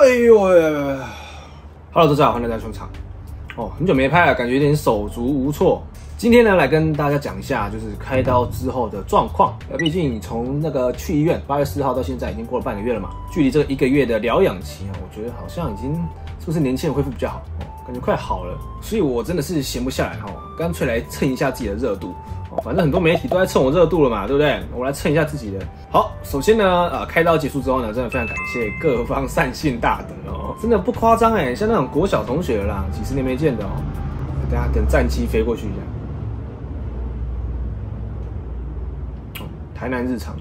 哎呦喂！Hello，大家好，欢迎来到熊场。哦，很久没拍了，感觉有点手足无措。今天呢，来跟大家讲一下，就是开刀之后的状况。呃，毕竟从那个去医院八月四号到现在，已经过了半个月了嘛，距离这一个月的疗养期啊，我觉得好像已经是不是年轻人恢复比较好，感觉快好了。所以我真的是闲不下来哈，干脆来蹭一下自己的热度。反正很多媒体都在蹭我热度了嘛，对不对？我来蹭一下自己的。好，首先呢，呃，开刀结束之后呢，真的非常感谢各方善信大德哦，真的不夸张哎，像那种国小同学啦，几十年没见的哦，等下等战机飞过去一下。台南日常。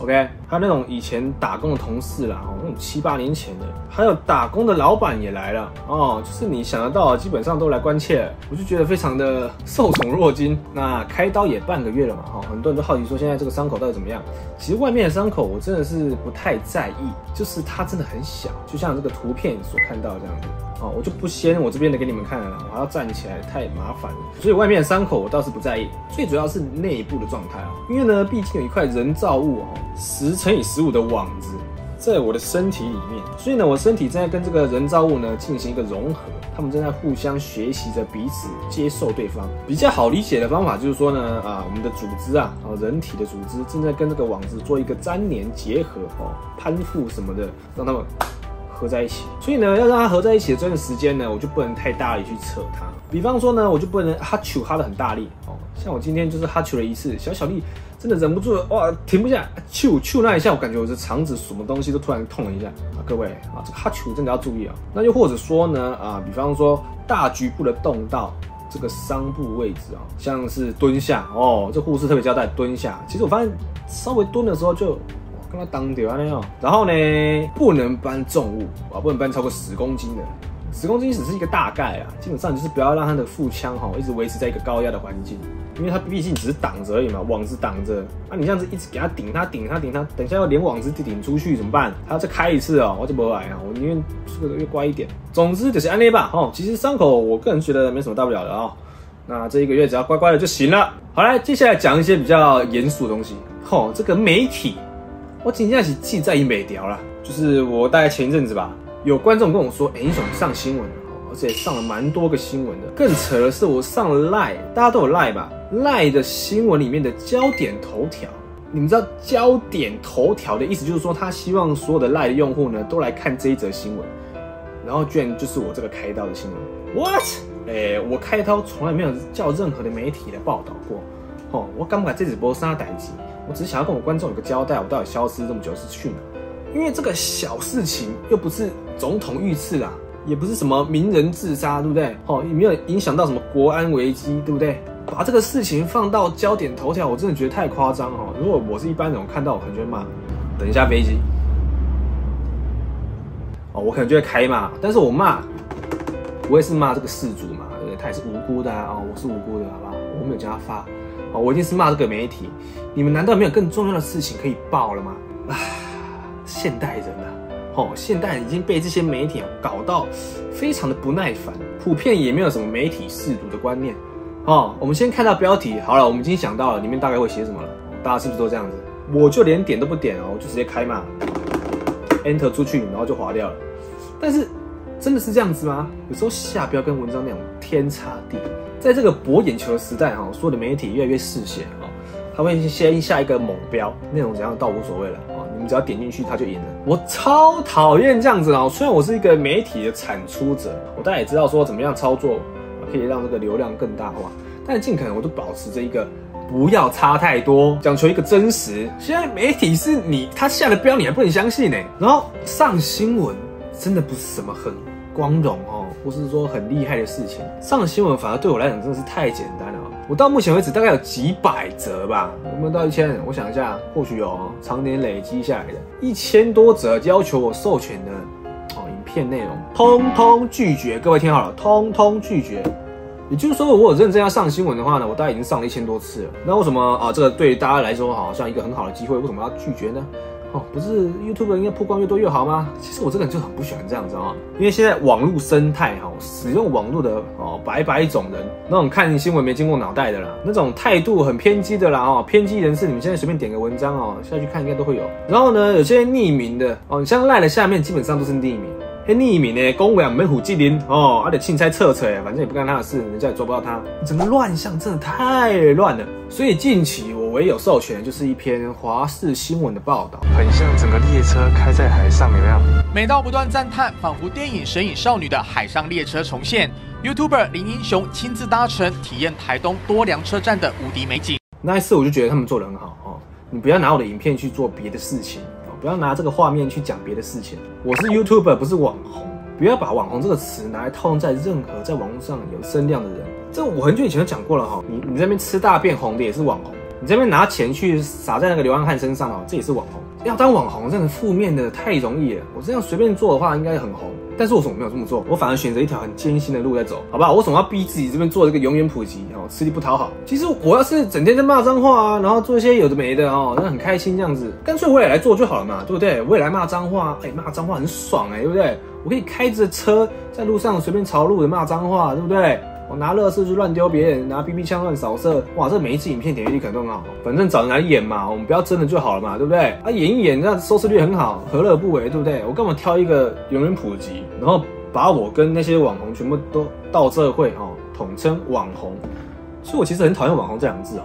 OK，还有那种以前打工的同事啦，哦，那种七八年前的，还有打工的老板也来了哦，就是你想得到，基本上都来关切，我就觉得非常的受宠若惊。那开刀也半个月了嘛，哈，很多人都好奇说现在这个伤口到底怎么样？其实外面的伤口我真的是不太在意，就是它真的很小，就像这个图片所看到这样子。哦，我就不先我这边的给你们看了，我还要站起来，太麻烦了。所以外面的伤口我倒是不在意，最主要是内部的状态啊。因为呢，毕竟有一块人造物哦，十乘以十五的网子在我的身体里面，所以呢，我身体正在跟这个人造物呢进行一个融合，他们正在互相学习着彼此接受对方。比较好理解的方法就是说呢，啊，我们的组织啊，哦，人体的组织正在跟这个网子做一个粘连结合哦，攀附什么的，让他们。合在一起，所以呢，要让它合在一起的这段时间呢，我就不能太大力去扯它。比方说呢，我就不能哈球哈的很大力哦。像我今天就是哈球了一次，小小力真的忍不住哇，停不下，球球那一下，我感觉我的肠子什么东西都突然痛了一下啊。各位啊，这个哈球真的要注意啊。那又或者说呢啊，比方说大局部的动到这个伤部位置啊，像是蹲下哦，这护士特别交代蹲下。其实我发现稍微蹲的时候就。跟他当掉啊那样，然后呢，不能搬重物啊，不能搬超过十公斤的，十公斤只是一个大概啊，基本上就是不要让他的腹腔哈一直维持在一个高压的环境，因为他毕竟只是挡着而已嘛，网子挡着，啊你这样子一直给他顶他顶他顶他，等下要连网子顶出去怎么办？他再开一次哦，我就不来啊，我宁愿这个越乖一点。总之就是安利吧，哈，其实伤口我个人觉得没什么大不了的啊，那这一个月只要乖乖的就行了。好来，接下来讲一些比较严肃的东西，吼，这个媒体。我今天是记在于美条了，就是我大概前一阵子吧，有观众跟我说，哎，你怎么上新闻？而且上了蛮多个新闻的。更扯的是，我上了赖，大家都有赖吧？赖的新闻里面的焦点头条，你们知道焦点头条的意思就是说，他希望所有的赖的用户呢都来看这一则新闻，然后居然就是我这个开刀的新闻。What？哎，我开刀从来没有叫任何的媒体来报道过。哦，我刚把这直播杀歹机。我只是想要跟我观众有个交代，我到底消失这么久是去哪？因为这个小事情又不是总统遇刺啦，也不是什么名人自杀，对不对？哦，也没有影响到什么国安危机，对不对？把这个事情放到焦点头条，我真的觉得太夸张哈！如果我是一般人，我看到我可能就会骂，等一下飞机。哦，我可能就会开骂，但是我骂，不会是骂这个事主嘛？对不对？他也是无辜的啊！哦，我是无辜的，好不好？我没有叫他发。哦，我一定是骂这个媒体，你们难道没有更重要的事情可以报了吗？啊，现代人啊，哦，现代人已经被这些媒体搞到非常的不耐烦，普遍也没有什么媒体试读的观念。哦，我们先看到标题，好了，我们已经想到了里面大概会写什么了，大家是不是都这样子？我就连点都不点哦，我就直接开骂，enter 出去，然后就划掉了。但是真的是这样子吗？有时候下标跟文章那种天差地别。在这个博眼球的时代，哈，所有的媒体越来越嗜血，哈，他会先下一个猛标，内容怎样倒无所谓了，啊，你们只要点进去，他就赢了。我超讨厌这样子啊！虽然我是一个媒体的产出者，我大概也知道说怎么样操作可以让这个流量更大化，但尽可能我都保持着一个不要差太多，讲求一个真实。现在媒体是你他下的标，你还不能相信呢。然后上新闻真的不是什么很光荣哦。不是说很厉害的事情，上新闻反而对我来讲真的是太简单了。我到目前为止大概有几百则吧，有没有到一千？我想一下，或许有，常年累积下来的一千多则要求我授权的哦，影片内容通通拒绝。各位听好了，通通拒绝。也就是说，我有认真要上新闻的话呢，我大概已经上了一千多次了。那为什么啊？这个对大家来说好像一个很好的机会，为什么要拒绝呢？哦，不是 YouTube 应该曝光越多越好吗？其实我这个人就很不喜欢这样子啊，因为现在网络生态哈，使用网络的哦，百百种人，那种看新闻没经过脑袋的啦，那种态度很偏激的啦哦，偏激人士，你们现在随便点个文章哦下去看应该都会有。然后呢，有些匿名的哦，你像赖的下面基本上都是匿名。嘿，匿名呢公务员没虎吉林哦，而且钦差测测反正也不干他的事，人家也抓不到他。整个乱象真的太乱了，所以近期我唯有授权就是一篇华视新闻的报道，很像整个列车开在海上，有没有？美到不断赞叹，仿佛电影《神隐少女》的海上列车重现。YouTuber 林英雄亲自搭乘，体验台东多良车站的无敌美景。那一次我就觉得他们做的很好哦，你不要拿我的影片去做别的事情。不要拿这个画面去讲别的事情。我是 YouTuber，不是网红。不要把网红这个词拿来套用在任何在网络上有声量的人。这我很久以前就讲过了哈。你你这边吃大变红的也是网红，你这边拿钱去撒在那个流浪汉身上哦，这也是网红。要当网红，真的负面的太容易了。我这样随便做的话，应该很红。但是我什么没有这么做？我反而选择一条很艰辛的路在走，好不好？我为什么要逼自己这边做这个永远普及哦，吃力不讨好？其实我要是整天在骂脏话啊，然后做一些有的没的哦，那很开心这样子，干脆我也来做就好了嘛，对不对？我也来骂脏话，哎，骂脏话很爽哎，对不对？我可以开着车在路上随便朝路的骂脏话，对不对？我拿乐视去乱丢别人，拿 BB 枪乱扫射，哇！这每一次影片点击率可能都很好，反正找人来演嘛，我们不要真的就好了嘛，对不对？啊，演一演，那收视率很好，何乐不为，对不对？我干嘛挑一个永远普及，然后把我跟那些网红全部都到这会哦，统称网红，所以我其实很讨厌网红这两个字哦。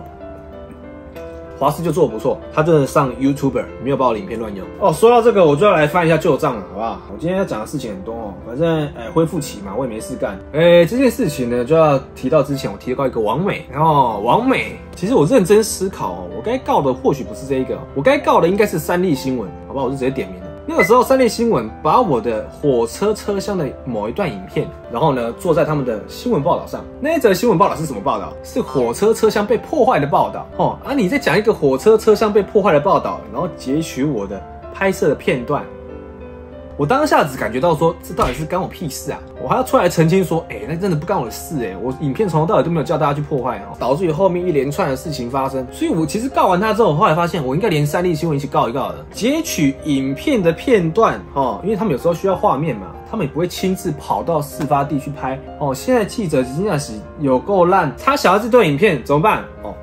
华视就做的不错，他真的上 YouTuber 没有把我的影片乱用哦。说到这个，我就要来翻一下旧账了，好不好？我今天要讲的事情很多哦，反正哎恢复期嘛，我也没事干。哎，这件事情呢就要提到之前我提到一个王美，然后王美，其实我认真思考哦，我该告的或许不是这一个，我该告的应该是三立新闻，好不好？我就直接点名。那个时候，三立新闻把我的火车车厢的某一段影片，然后呢，做在他们的新闻报道上。那一则新闻报道是什么报道？是火车车厢被破坏的报道。哦，啊，你在讲一个火车车厢被破坏的报道，然后截取我的拍摄的片段。我当下只感觉到说，这到底是干我屁事啊！我还要出来澄清说，哎，那真的不干我的事哎！我影片从头到尾都没有叫大家去破坏哦，导致于后面一连串的事情发生。所以我其实告完他之后，后来发现我应该连三立新闻一起告一告的，截取影片的片段哦，因为他们有时候需要画面嘛，他们也不会亲自跑到事发地去拍哦。现在记者真的是有够烂，他想要这段影片怎么办哦？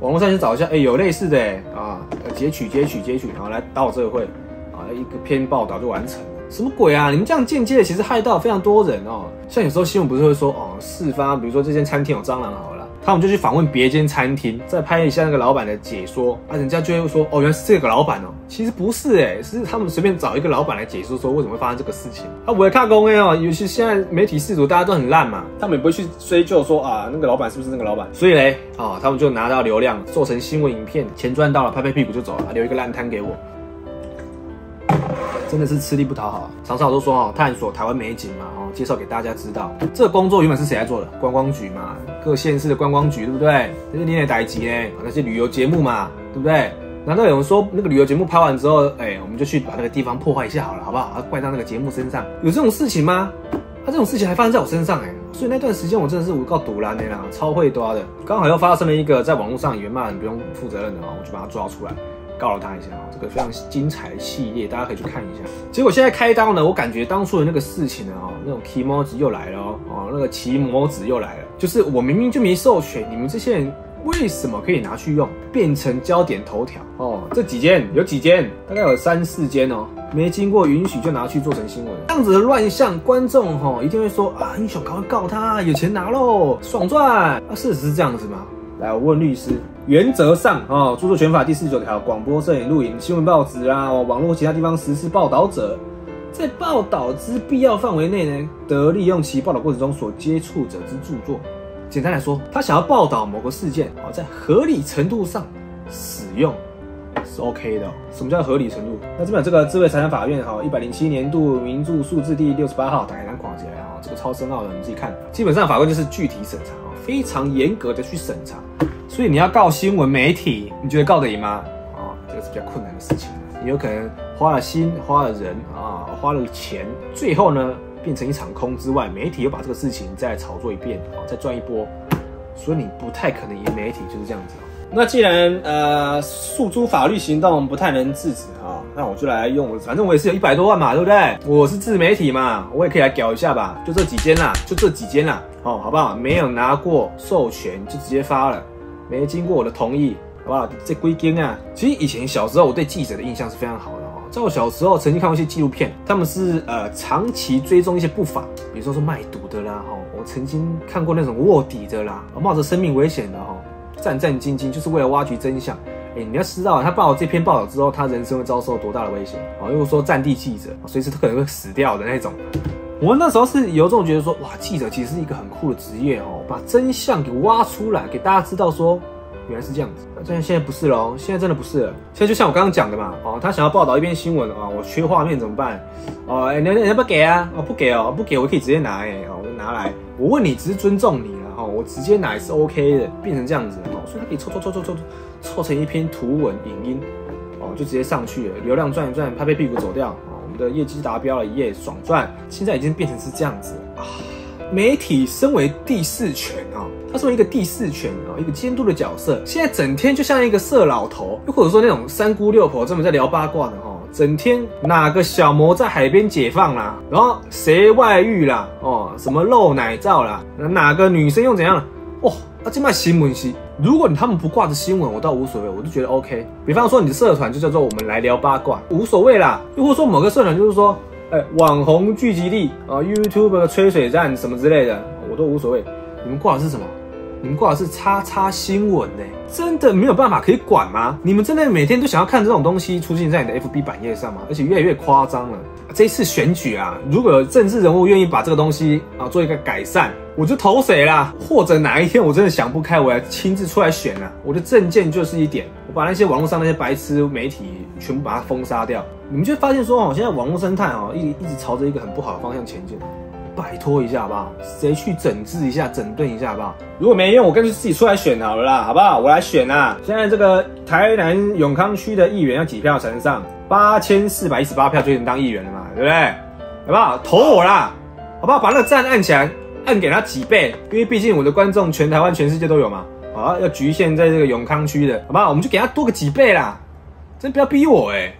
网络上去找一下，哎，有类似的啊，截取截取截取，然后来打我这个会。一个篇报道就完成了，什么鬼啊？你们这样间接的其实害到非常多人哦。像有时候新闻不是会说哦，事发，比如说这间餐厅有蟑螂好了，他们就去访问别间餐厅，再拍一下那个老板的解说啊，人家就会说哦，原来是这个老板哦。其实不是哎，是他们随便找一个老板来解说说为什么会发生这个事情。啊不会看公 A 哦，尤其现在媒体视图大家都很烂嘛，他们也不会去追究说啊那个老板是不是那个老板。所以嘞啊，他们就拿到流量做成新闻影片，钱赚到了，拍拍屁股就走了，留一个烂摊给我。真的是吃力不讨好，常常都说哦，探索台湾美景嘛，哦，介绍给大家知道。这工作原本是谁来做的？观光局嘛，各县市的观光局，对不对？那是你也逮级呢，那些旅游节目嘛，对不对？难道有人说那个旅游节目拍完之后，哎，我们就去把那个地方破坏一下好了，好不好？怪到那个节目身上？有这种事情吗？他这种事情还发生在我身上哎，所以那段时间我真的是我告赌蓝的啦，超会抓的。刚好又发生了一个在网络上以为骂人不用负责任的哦，我就把他抓出来。告了他一下啊，这个非常精彩系列，大家可以去看一下。结果现在开刀呢，我感觉当初的那个事情呢，哦，那种奇魔子又来了哦，那个奇魔子又来了，就是我明明就没授权，你们这些人为什么可以拿去用，变成焦点头条哦？这几间有几间，大概有三四间哦，没经过允许就拿去做成新闻，这样子的乱象，观众哈一定会说啊，英雄赶快告他，有钱拿喽，爽赚。啊，事实是这样子吗？来，我问律师。原则上啊，著作权法第四十九条，广播、摄影、录影、新闻报纸啊，网络其他地方实施报道者，在报道之必要范围内呢，得利用其报道过程中所接触者之著作。简单来说，他想要报道某个事件啊，在合理程度上使用是 OK 的。什么叫合理程度？那这边这个智慧财产法院哈，一百零七年度民著数字第六十八号，打开超深奥的，你自己看。基本上法官就是具体审查啊，非常严格的去审查。所以你要告新闻媒体，你觉得告得赢吗？啊，这个是比较困难的事情。你有可能花了心、花了人啊、花了钱，最后呢变成一场空之外，媒体又把这个事情再炒作一遍，啊，再赚一波。所以你不太可能赢媒体，就是这样子。那既然呃诉诸法律行动不太能制止，那我就来用，反正我也是有一百多万嘛，对不对？我是自媒体嘛，我也可以来搞一下吧，就这几间啦，就这几间啦，哦，好不好？没有拿过授权就直接发了，没经过我的同意，好不好？这归根啊，其实以前小时候我对记者的印象是非常好的哦，在我小时候曾经看过一些纪录片，他们是呃长期追踪一些不法，比如说是卖毒的啦，哈，我曾经看过那种卧底的啦，冒着生命危险的哈。战战兢兢，就是为了挖掘真相。哎，你要知道，他报了这篇报道之后，他人生会遭受多大的危险啊！又说战地记者，随时他可能会死掉的那种。我那时候是有种觉得说，哇，记者其实是一个很酷的职业哦，把真相给挖出来，给大家知道说，原来是这样子。但现在不是喽，现在真的不是了。现在就像我刚刚讲的嘛，哦，他想要报道一篇新闻啊，我缺画面怎么办？哦，哎，你你要不给啊？哦，不给哦，不给我可以直接拿哎，哦，我就拿来。我问你，只是尊重你。哦，我直接拿也是 OK 的，变成这样子哦，所以他可以抽抽抽抽抽凑成一篇图文影音，哦，就直接上去了，流量赚一赚，拍拍屁股走掉，哦，我们的业绩达标了，一夜爽赚。现在已经变成是这样子啊，媒体身为第四权啊，它作为一个第四权啊，一个监督的角色，现在整天就像一个色老头，又或者说那种三姑六婆专门在聊八卦的哈。整天哪个小魔在海边解放啦，然后谁外遇啦，哦，什么露奶照啦，哪个女生又怎样了？哦，啊，这卖新闻系，如果你他们不挂着新闻，我倒无所谓，我就觉得 OK。比方说你的社团就叫做我们来聊八卦，无所谓啦。又或者说某个社团就是说，哎，网红聚集地啊，YouTube 吹水站什么之类的，我都无所谓。你们挂的是什么？你们挂的是叉叉新闻呢？真的没有办法可以管吗？你们真的每天都想要看这种东西出现在你的 FB 版页上吗？而且越来越夸张了。这次选举啊，如果有政治人物愿意把这个东西啊做一个改善，我就投谁啦？或者哪一天我真的想不开，我要亲自出来选了。我的证件就是一点，我把那些网络上那些白痴媒体全部把它封杀掉。你们就发现说哦，现在网络生态哦一一直朝着一个很不好的方向前进。拜托一下好不好？谁去整治一下、整顿一下好不好？如果没用，我干脆自己出来选好了啦，好不好？我来选啦！现在这个台南永康区的议员要几票才能上？八千四百一十八票就能当议员了嘛，对不对？好不好？投我啦，好不好？把那个赞按起来，按给他几倍，因为毕竟我的观众全台湾、全世界都有嘛。好，要局限在这个永康区的，好不好？我们就给他多个几倍啦！真不要逼我哎！